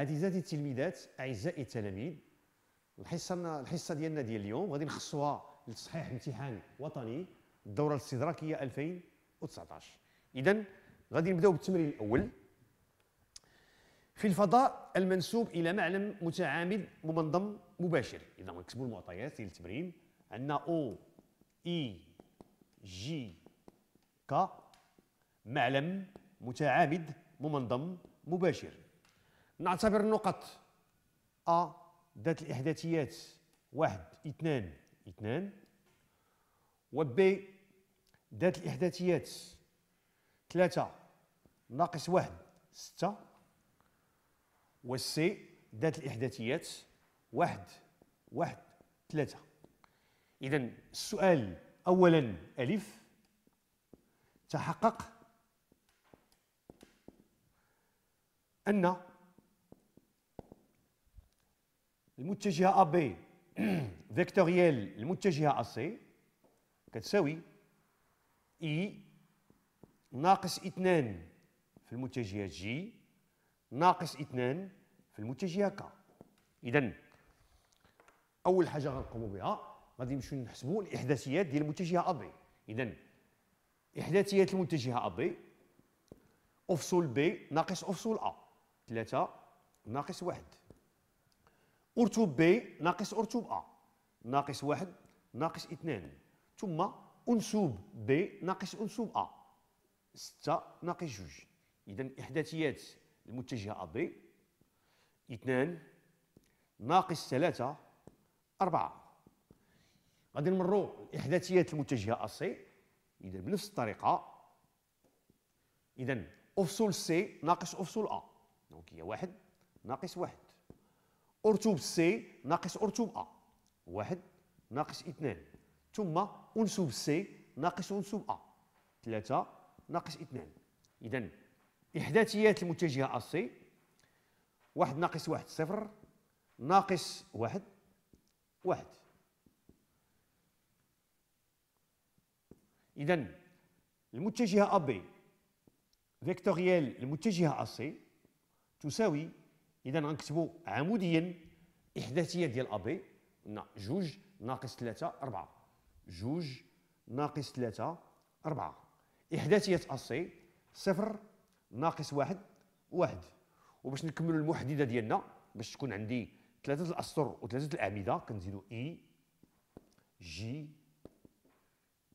عزيزاتي التلميذات أعزائي التلاميذ. الحصة الحصة ديالنا ديال اليوم غادي نخصوها لتصحيح امتحان وطني الدورة الاستدراكية 2019 اذا غادي نبدأو بالتمرين الأول. في الفضاء المنسوب إلى معلم متعامد ممنظم مباشر. اذا نكتبوا المعطيات ديال التمرين. عندنا أو إي جي ك معلم متعامد ممنظم مباشر. نعتبر النقط أ ذات الإحداثيات. واحد اثنان اثنان. و ب ذات الإحداثيات. ثلاثة ناقص واحد ستة. و سي ذات الإحداثيات. واحد واحد ثلاثة. إذا السؤال أولا ألف. تحقق أن المتجهة AB فيكتوريال المتجهة AC كتساوي E ناقص اثنان في المتجهة G ناقص اثنان في المتجهة K. إذا أول حاجة غنقوموا بها غادي نمشيو نحسبوا الإحداثيات ديال المتجهة AB إذا إحداثيات المتجهة AB أفصول B ناقص أفصول A. ثلاثة ناقص واحد. أرتوب B ناقص أرتوب A. ناقص واحد ناقص اثنان ثم أنسوب B ناقص أنسوب A. ستة ناقص جوج. إذا إحداثيات المتجهة AB. اثنان ناقص ثلاثة أربعة. غادي نمروا إحداثيات المتجهة AC. إذا بنفس الطريقة. إذا أفصول C ناقص أفصول A. donc هي واحد ناقص واحد. أرتوب C ناقص أرتوب A واحد ناقص اثنان ثم أنسوب C ناقص أنسوب A ثلاثة ناقص اثنان إذا إحداثيات المتجهة AC واحد ناقص واحد صفر ناقص واحد واحد. إذا المتجهة AB vectoriel المتجهة AC تساوي اذا غنكتبوا عموديا إحداثية ديال AB جوج ناقص ثلاثة أربعة. جوج ناقص ثلاثة أربعة. إحداثية أسي صفر ناقص واحد واحد. وباش نكملوا المحددة ديالنا باش تكون عندي ثلاثة الأسطر وثلاثة الأعمدة كنزيدوا إي جي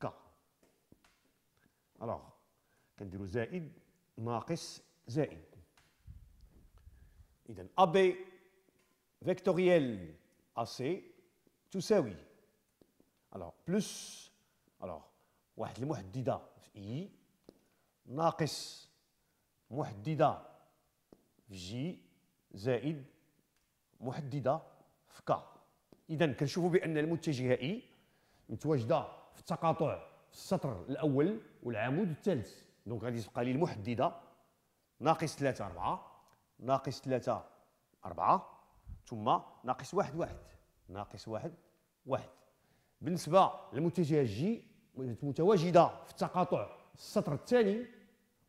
كا ألوغ. كنديروا زائد ناقص زائد. إذا أبي vectoriel AC تساوي alors plus alors واحد المحددة في i ناقص محددة في j زائد محددة في k إذا كنشوفوا بأن المتجهة i متواجدة في التقاطع في السطر الأول والعمود الثالث. donc غادي تبقى لي المحددة ناقص 3 4 ناقص ثلاثة أربعة ثم ناقص واحد واحد. ناقص واحد واحد. بالنسبة للمتجهة j متواجدة في التقاطع السطر الثاني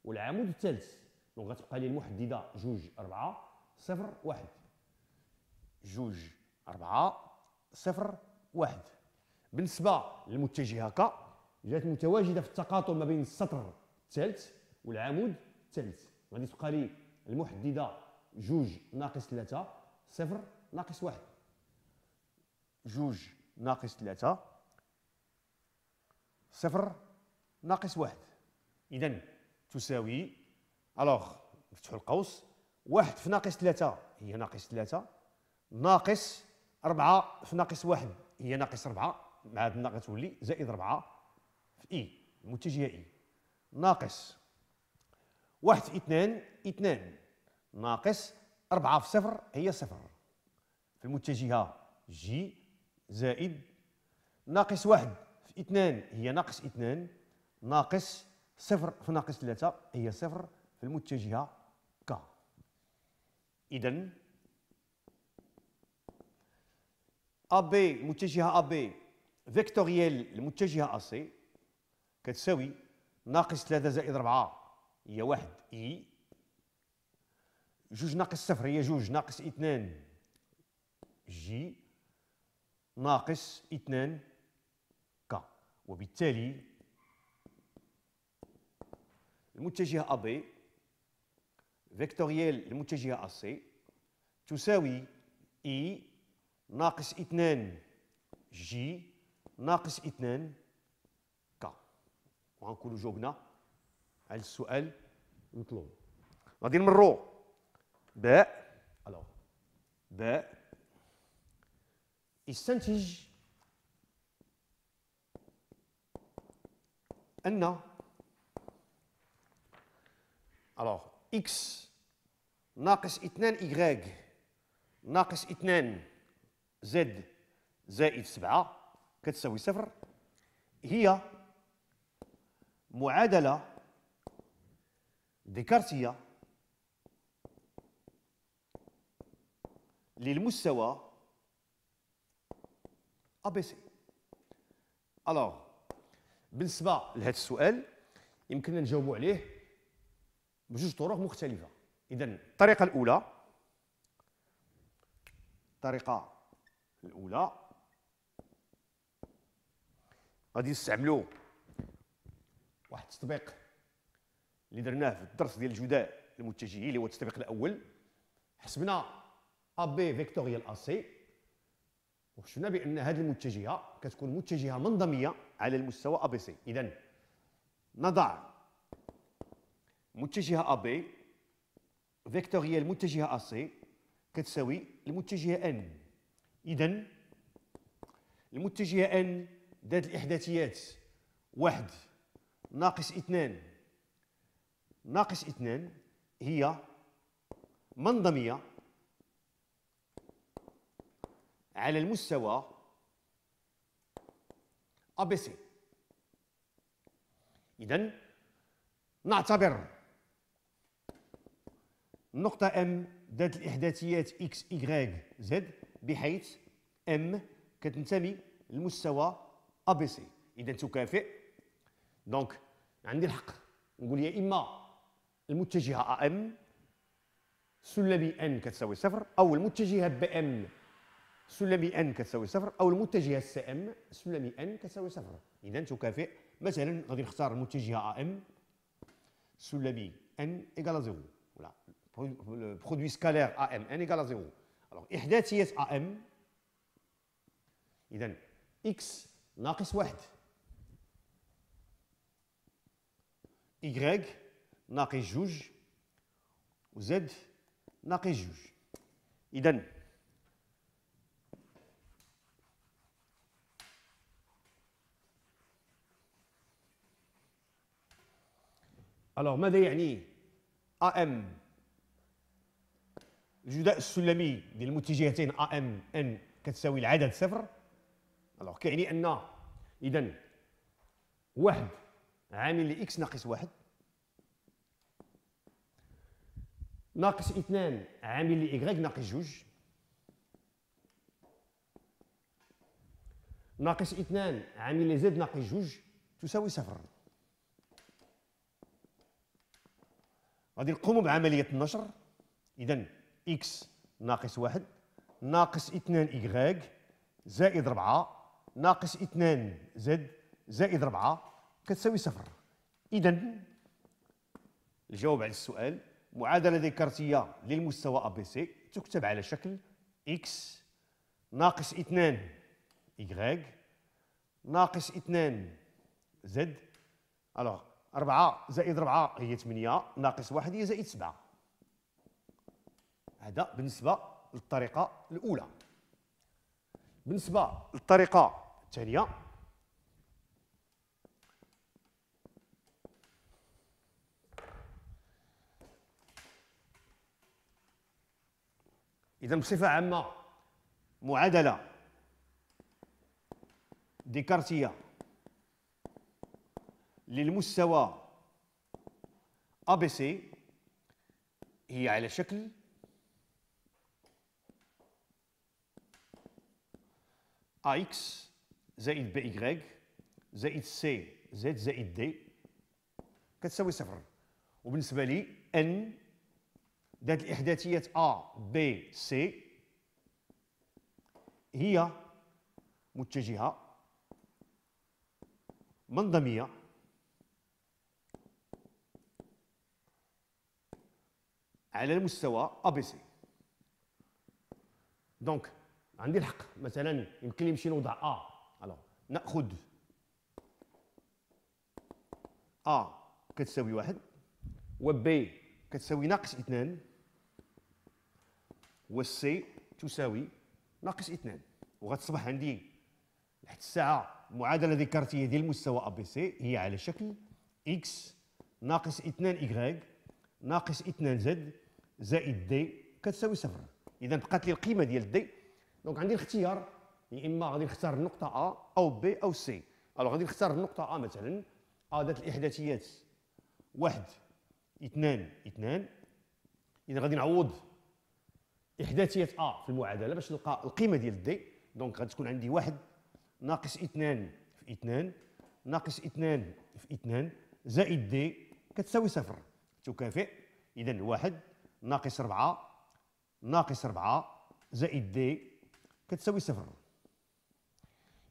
والعمود الثالث. donc غتبقى لي المحددة جوج أربعة صفر واحد. جوج أربعة صفر واحد. بالنسبة للمتجهة k جات متواجدة في التقاطع ما بين السطر الثالث والعمود الثالث. غادي تبقى لي المحددة جوج ناقص ثلاثة صفر ناقص واحد. جوج ناقص ثلاثة صفر ناقص واحد. إذا تساوي ألوغ نفتحوا القوس واحد في ناقص ثلاثة هي ناقص ثلاثة ناقص أربعة في ناقص واحد هي ناقص أربعة مع هاد الناقص تولي زائد أربعة في إي المتجهة إي. ناقص واحد في اثنان اثنان ناقص أربعة في صفر هي صفر. في المتجهة جي زائد ناقص واحد في اثنان هي ناقص اثنان ناقص صفر في ناقص ثلاثة هي صفر. في المتجهة k إذا AB متجهة AB vectoriel المتجهة AC كتساوي ناقص ثلاثة زائد أربعة. هي واحد i جوج ناقص صفر هي جوج ناقص اثنان j ناقص اثنان k. وبالتالي المتجهة A vectoriel المتجهة C تساوي i ناقص اثنان j ناقص اثنان k. وغنكونوا جاوبنا على السؤال المطلوب غادي نمروا باء. alors باء. يستنتج أن alors x ناقص اثنان إيغريغ ناقص اثنان z زائد سبعة كتساوي صفر. هي معادلة ديكارتية للمستوى سي الوغ بالنسبة لهذا السؤال يمكننا نجاوبوا عليه بجوج طرق مختلفة. إذا الطريقة الأولى الطريقة الأولى غادي نستعملوا واحد التطبيق. اللي درناه في الدرس ديال الجداء المتجهين اللي هو التطبيق الأول حسبنا AB vectoriel AC وشفنا بأن هذه المتجهة كتكون متجهة منظمية على المستوى ABC إذا نضع متجهة AB vectoriel متجهة AC كتساوي المتجهة N إذا المتجهة N ذات الإحداثيات واحد ناقص اثنان. ناقص اثنان هي منظمية على المستوى C إذا نعتبر النقطة M ذات الإحداثيات إكس y زد بحيث M كتنتمي للمستوى C إذا تكافئ. donc عندي الحق. نقول يا إما المتجهة AM سلمي N كتساوي صفر أو المتجهة BM سلمي N كتساوي صفر أو المتجهة CM سلمي N كتساوي صفر. اذا تكافئ. مثلا غادي نختار المتجهة M سلمي N égal zéro. ولا produit scalaire M N égal zéro. alors إحداثية M اذا X ناقص واحد. Y ناقص جوج و Z ناقص جوج. اذا alors ماذا يعني M الجداء السلمي ديال المتجهتين M N كتساوي العدد صفر. alors كيعني أن اذا واحد عامل ل X ناقص واحد. ناقص اثنان عامل ل Y ناقص جوج. ناقص اثنان عامل ل Z ناقص جوج تساوي صفر. غادي نقوموا بعملية النشر. اذا X ناقص واحد ناقص اثنان Y زائد ربعة ناقص اثنان Z زائد ربعة كتساوي صفر. إذا الجواب على السؤال معادلة ديكارتية للمستوى ABC تكتب على شكل X ناقص اثنان إيكغيك ناقص اثنان زد ألوغ أربعة زائد أربعة هي ثمانية ناقص واحد هي زائد سبعة. هذا بالنسبة للطريقة الأولى. بالنسبة للطريقة الثانية إذا بصفة عامة معادلة ديكارتية للمستوى C هي على شكل X زائد BY زائد CZ زائد D كتساوي صفر. وبالنسبة ل N ذات الإحداثيات A B C. هي متجهة منظمية. على المستوى ABC donc عندي الحق. مثلا يمكن لي نمشي نوضع A alors نأخذ A كتساوي واحد و B كتساوي ناقص اثنان. و C تساوي ناقص اثنان وغتصبح عندي لحد الساعة المعادلة ديكارتية ديال المستوى ABC هي على شكل X ناقص اثنان Y ناقص اثنان Z زائد D كتساوي صفر. إذا بقات لي القيمة ديال D donc عندي الاختيار يا إما غادي نختار النقطه A أو B أو C alors غادي نختار النقطه A مثلا. A ذات الإحداثيات واحد اثنان اثنان. إذا غادي نعوض احداثيات A في المعادلة باش نلقى القيمة ديال D donc غادي تكون عندي واحد ناقص اثنان في اثنان ناقص اثنان في اثنان زائد D كتساوي صفر. تكافئ. اذا واحد ناقص ربعة ناقص ربعة زائد D كتساوي صفر.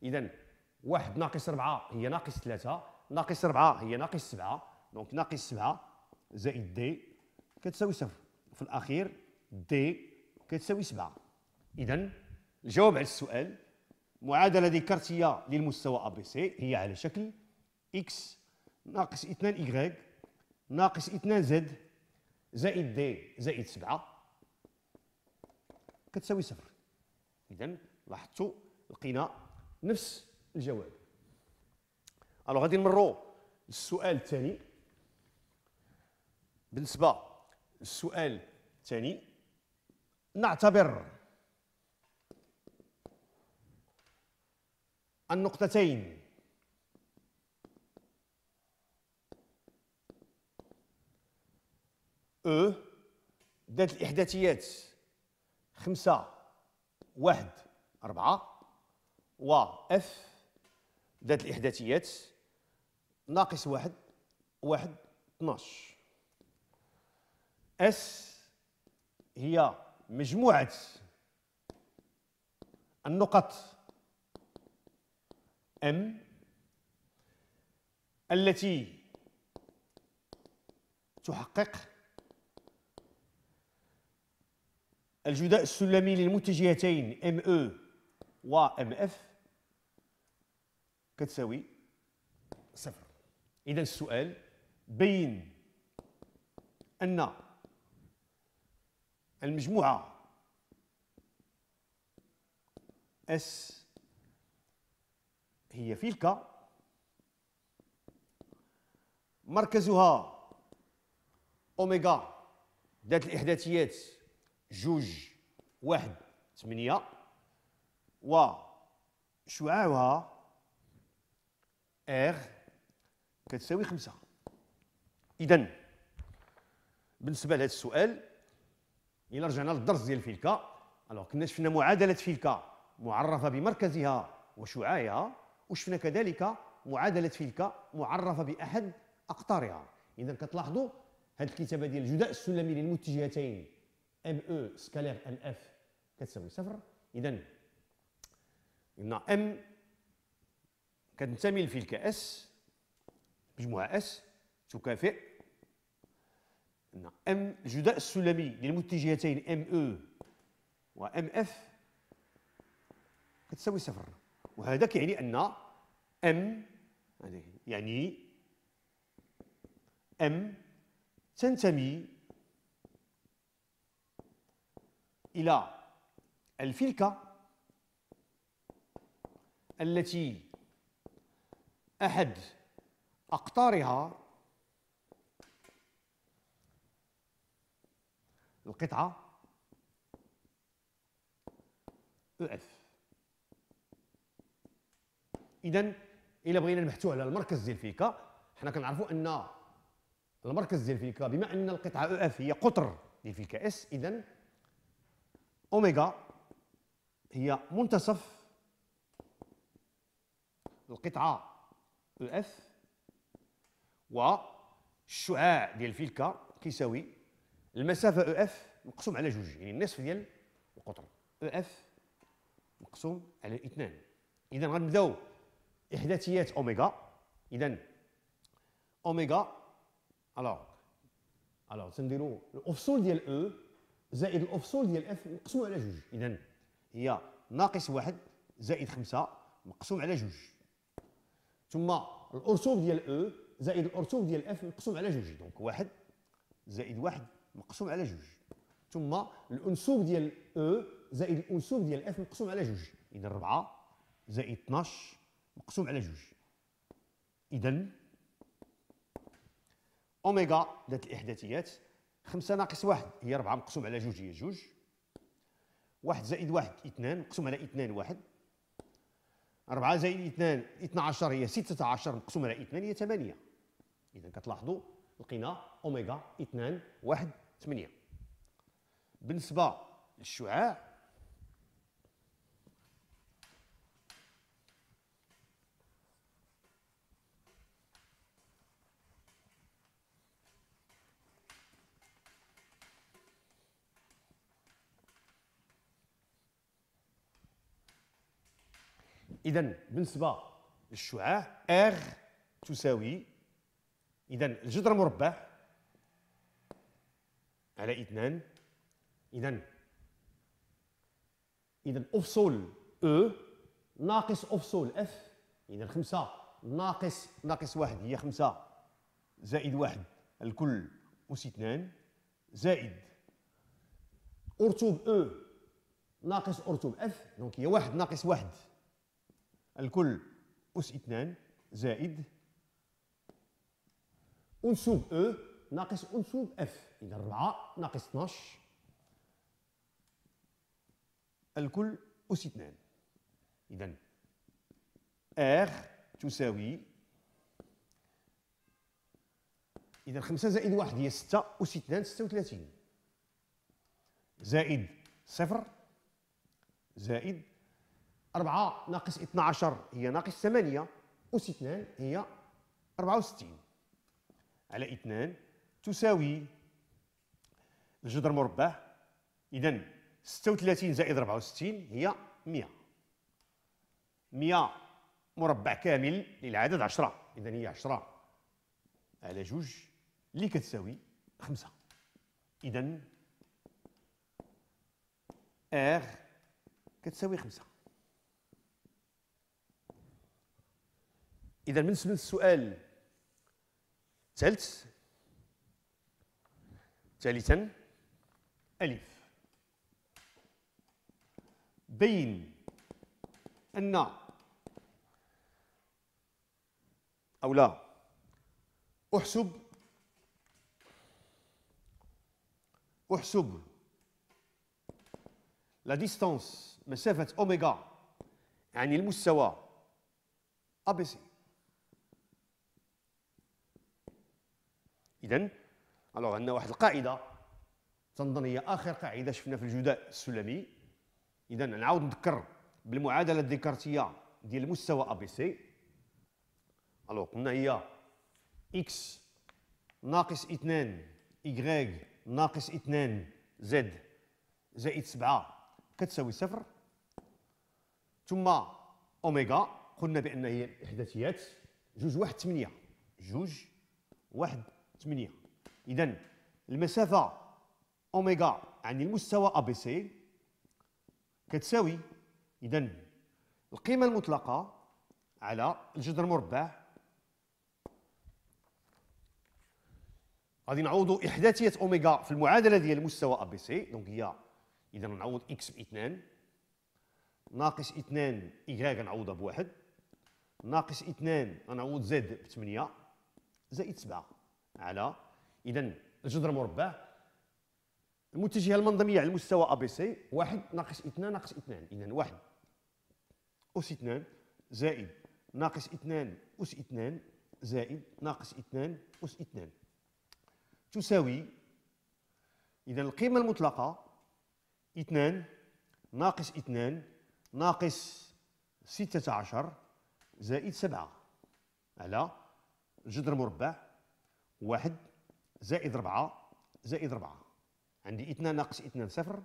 إذا واحد ناقص ربعة هي ناقص ثلاثة ناقص ربعة هي ناقص سبعة. donc ناقص سبعة زائد D كتساوي صفر. في الأخير D كتساوي سبعة. إذا الجواب على السؤال. معادلة ديكارتية للمستوى ABC هي على شكل X ناقص اثنان Y ناقص اثنان Z زائد D زائد سبعة. كتساوي صفر. إذا لاحظتوا لقينا نفس الجواب. ألو غادي نمروا للسؤال الثاني. بالنسبة للسؤال الثاني نعتبر النقطتين. أو ذات الإحداثيات. خمسة واحد أربعة و أف. ذات الإحداثيات. ناقص واحد واحد 12 أس هي مجموعة النقط ام التي تحقق الجداء السلمي للمتجهتين أو و اف كتساوي صفر. اذا السؤال بين أن المجموعة. اس هي فيلكا مركزها أوميغا. ذات الإحداثيات جوج واحد ثمانية. وشعاعها ار كتساوي خمسة. إذا بالنسبة لهذا السؤال إلا رجعنا للدرس ديال فيلكا. alors كنا شفنا معادلة فلكة معرفة بمركزها وشعاعها وشفنا كذلك معادلة فلكة معرفة بأحد أقطارها. إذا كتلاحظوا هذه الكتابة ديال الجداء السلمي للمتجهتين ME scalaire MF كتساوي صفر. اذا قلنا M كتنتمي للفلكة S مجموعة S تكافئ قلنا أم الجداء السلمي للمتجهتين أم أو وام أف. كتساوي صفر. وهذا كيعني أن أم يعني أم تنتمي إلى الفلكة التي أحد أقطارها القطعة. EF إذا إلا بغينا نبحثوا على المركز ديال الفلكة حنا كنعرفوا أن المركز ديال الفلكة بما أن القطعة EF هي قطر ديال الفلكة S إذا أوميغا هي منتصف القطعة EF والشعاع ديال لفلكة كيساوي المسافة EF مقسوم على جوج يعني النصف ديال القطر. EF مقسوم على اثنان. اذا غنبداو إحداثيات أوميغا. اذا أوميغا alors alors تنديرو الأفصول ديال E زائد الأفصول ديال F مقسوم على جوج. اذا هي ناقص واحد زائد خمسة مقسوم على جوج. ثم الأرتوب ديال E زائد الأرتوب ديال F مقسوم على جوج. donc واحد زائد واحد مقسوم على جوج. ثم الأنسوب ديال E زائد الأنسوب ديال F مقسوم على جوج. إذا 4 زائد 12 مقسوم على جوج. إذا أوميغا ذات الإحداثيات 5 ناقص 1 هي 4 مقسوم على جوج هي جوج. 1 زائد 1 2 مقسوم على 2 1 4 زائد 2 12 هي 16 مقسوم على 2 هي 8 إذا كتلاحظوا لقينا أوميغا 2 1 8 بالنسبة للشعاع اذا بالنسبة للشعاع ار تساوي اذا الجذر مربع على اثنان اذا اذا افصول أو ناقص افصول أف. اذا خمسة. ناقص ناقص واحد. هي خمسة. زائد واحد. الكل أس اثنان زائد أرتوب E ناقص أرتوب F. donc هي واحد ناقص واحد. الكل أس اثنان زائد أنسوب E ناقص أنسوب F إذا 4 ناقص 12 الكل أس اثنان. إذا R تساوي إذا 5 زائد 1 هي 6 أس 2 36 زائد صفر زائد 4 ناقص 12 هي ناقص 8 أس 2 هي 64 على 2 تساوي الجذر مربع إذا 36 زائد 64 هي 100 100 مربع كامل للعدد 10 إذا هي 10 على جوج اللي كتساوي 5 إذا R كتساوي 5 إذا بالنسبة للسؤال الثالث ثالثا. ألف. بين. أن أو لا. أحسب. أحسب. لا ديستانس مسافة أوميغا يعني المستوى. أ بي سي إذن الوغ عندنا واحد القاعدة تنظن هي آخر قاعدة شفنا في الجداء السلمي. إذا نعاود نذكر بالمعادلة الديكارتية ديال المستوى ABC alors قلنا هي x ناقص اثنان إيكغيك ناقص اثنان z زائد سبعة كتساوي صفر. ثم أوميغا قلنا بأن هي الإحداثيات جوج واحد ثمانية. جوج واحد 8 اذا المسافة أوميغا عن المستوى ABC كتساوي اذا القيمة المطلقة على الجذر المربع. غادي نعوضوا إحداثية أوميغا في المعادلة ديال المستوى ABC. donc هي اذا نعوض x ب 2 ناقص 2 y غنعوضها بواحد ناقص 2 غنعوض z ب 8 زائد 7 على اذا الجذر مربع. المتجهة المنظمية على المستوى ABC 1 ناقص 2 ناقص 2 اذا 1 أس 2 زائد ناقص 2 أس 2 زائد ناقص 2 أس 2 تساوي اذا القيمة المطلقة 2 ناقص 2 ناقص 16 زائد 7 على جذر مربع واحد زائد ربعة زائد ربعة. عندي اثنان ناقص اثنان صفر.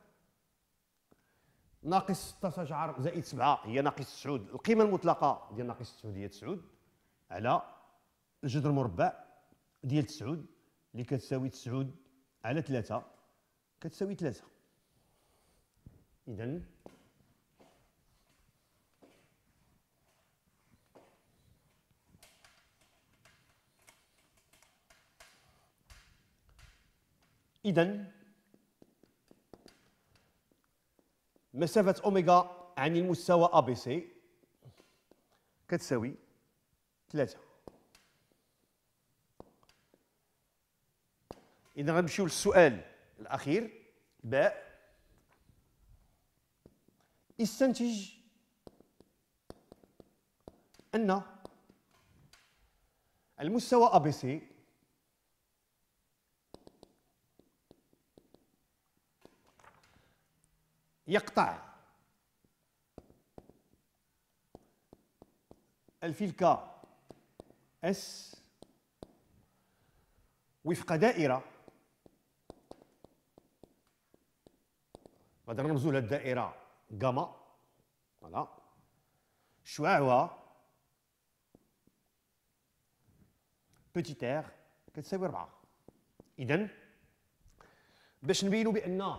ناقص 16 زائد 7 هي ناقص 9 القيمة المطلقة ديال ناقص 9 هي 9 على الجذر المربع ديال 9 اللي كتساوي 9 على 3 كتساوي 3 اذا اذا مسافة أوميغا عن المستوى أ بي سي كتساوي ثلاثة. إذا غنمشيو للسؤال الأخير. باء استنتج أن المستوى أ بي سي يقطع. الفلكة S. وفق دائرة. غادي نرمزو لهاد الدائرة. غاما. voilà. شعاعها petit r كتساوي 4 إذا باش نبينوا بأن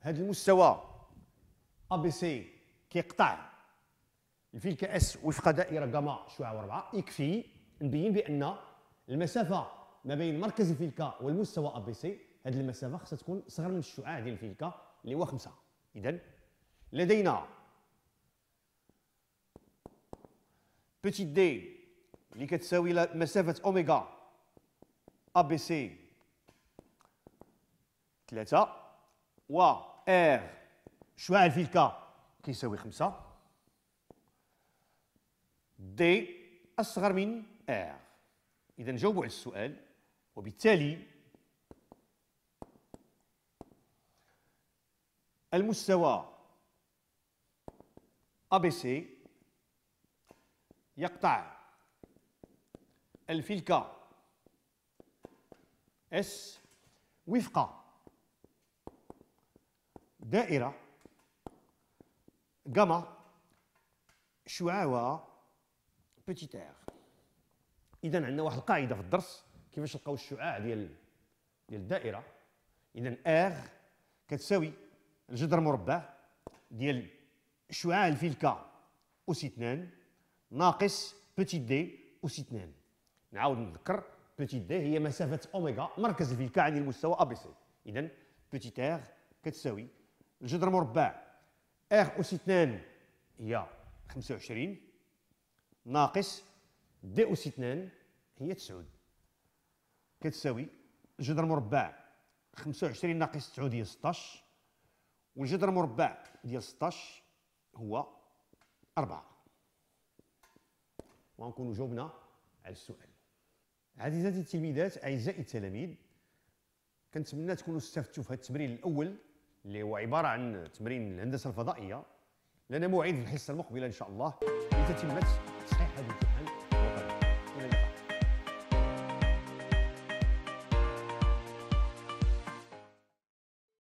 هذا المستوى ABC كيقطع الفلكة S وفق دائرة جاما شعاع 4 يكفي نبين بأن المسافة ما بين مركز الفلكة والمستوى ABC هذه المسافة خصها تكون صغر من الشعاع ديال الفلكة اللي هو 5 اذا لدينا petit d اللي كتساوي مسافة أوميغا ABC 3 و R شعاع الفلكة؟ كيساوي خمسة. d أصغر من R إذا نجاوبوا على السؤال وبالتالي المستوى ABC يقطع الفلكة S وفق دائرة جاما شعاع petit r اذا عندنا واحد القاعدة في الدرس كيفاش نلقاو الشعاع ديال ديال الدائرة. اذا r كتساوي الجذر مربع ديال شعاع الفلكة أس 2 ناقص petit d أس 2 نعاود نذكر petit d هي مسافة أوميغا مركز الفلكة عند المستوى ABC إذا petit r كتساوي الجذر مربع R أس 2 هي 25 ناقص d أس 2 هي 9 كتساوي الجذر مربع 25 ناقص 9 هي 16 والجذر مربع ديال 16 هو 4 ونكونوا جاوبنا على السؤال. عزيزاتي التلميذات أعزائي التلاميذ كنتمنى تكونوا استفدتوا في هذا التمرين الأول. اللي هو عبارة عن تمرين الهندسه الفضائية لنا موعد في الحصة المقبلة إن شاء الله لتتمه تصحيح هذه.